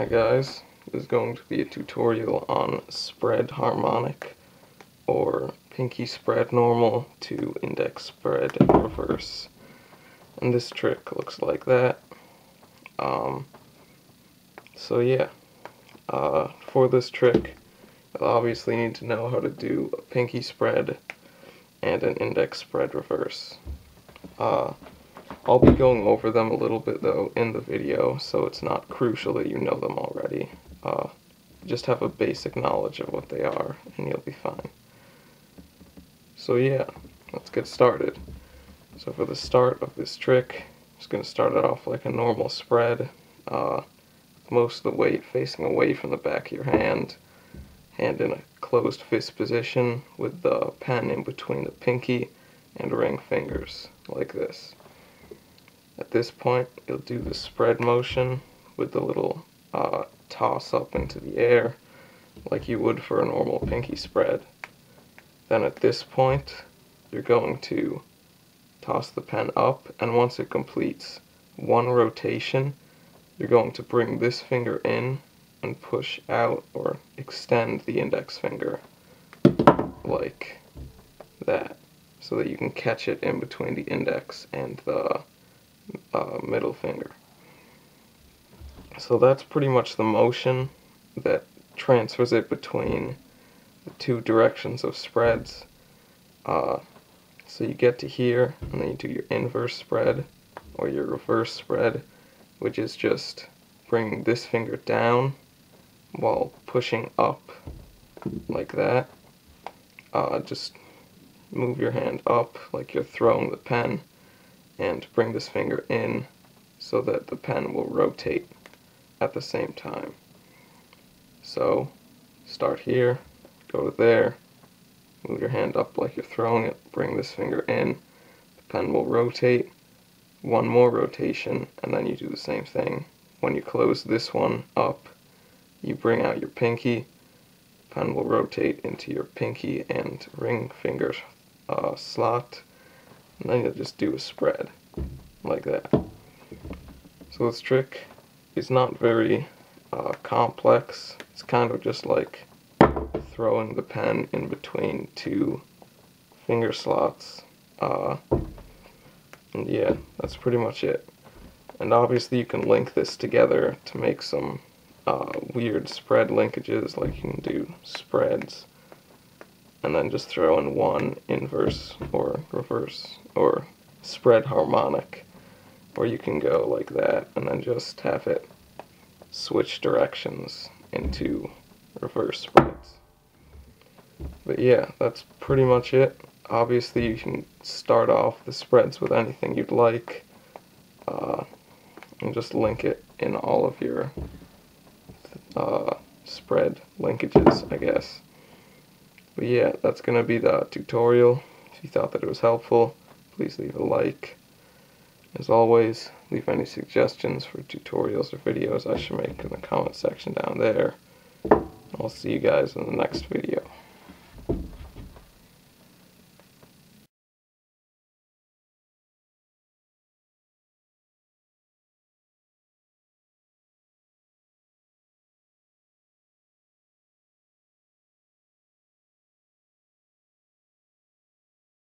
Hi guys, this is going to be a tutorial on spread harmonic or pinky spread normal to index spread reverse. And this trick looks like that. Um, so yeah, uh, for this trick you'll obviously need to know how to do a pinky spread and an index spread reverse. Uh, I'll be going over them a little bit though in the video, so it's not crucial that you know them already. Uh, just have a basic knowledge of what they are, and you'll be fine. So yeah, let's get started. So for the start of this trick, I'm just going to start it off like a normal spread. Uh, most of the weight facing away from the back of your hand, hand in a closed fist position with the pen in between the pinky and ring fingers, like this. At this point, you'll do the spread motion with the little uh, toss up into the air, like you would for a normal pinky spread. Then at this point, you're going to toss the pen up, and once it completes one rotation, you're going to bring this finger in and push out or extend the index finger like that so that you can catch it in between the index and the uh, middle finger. So that's pretty much the motion that transfers it between the two directions of spreads. Uh, so you get to here, and then you do your inverse spread, or your reverse spread, which is just bringing this finger down while pushing up like that. Uh, just move your hand up like you're throwing the pen and bring this finger in so that the pen will rotate at the same time. So start here, go to there, move your hand up like you're throwing it, bring this finger in, the pen will rotate, one more rotation, and then you do the same thing. When you close this one up, you bring out your pinky, pen will rotate into your pinky and ring finger uh, slot, and then you'll just do a spread like that. So this trick is not very uh, complex. It's kind of just like throwing the pen in between two finger slots. Uh, and yeah, that's pretty much it. And obviously you can link this together to make some uh, weird spread linkages, like you can do spreads and then just throw in one inverse or reverse or spread harmonic or you can go like that and then just have it switch directions into reverse spreads. But yeah, that's pretty much it. Obviously you can start off the spreads with anything you'd like uh, and just link it in all of your uh, spread linkages, I guess. But yeah, that's going to be the tutorial. If you thought that it was helpful, please leave a like. As always, leave any suggestions for tutorials or videos I should make in the comment section down there. I'll see you guys in the next video.